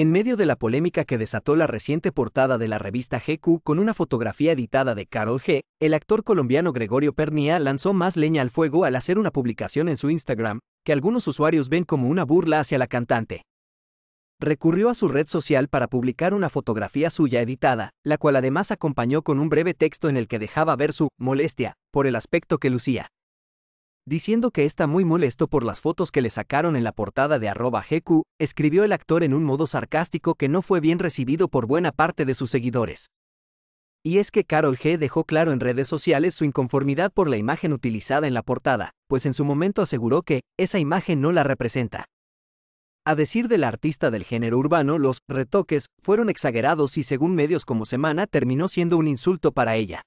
En medio de la polémica que desató la reciente portada de la revista GQ con una fotografía editada de Carol G, el actor colombiano Gregorio Pernía lanzó más leña al fuego al hacer una publicación en su Instagram, que algunos usuarios ven como una burla hacia la cantante. Recurrió a su red social para publicar una fotografía suya editada, la cual además acompañó con un breve texto en el que dejaba ver su molestia por el aspecto que lucía diciendo que está muy molesto por las fotos que le sacaron en la portada de arroba GQ, escribió el actor en un modo sarcástico que no fue bien recibido por buena parte de sus seguidores. Y es que Carol G dejó claro en redes sociales su inconformidad por la imagen utilizada en la portada, pues en su momento aseguró que esa imagen no la representa. A decir del artista del género urbano, los retoques fueron exagerados y según medios como Semana terminó siendo un insulto para ella.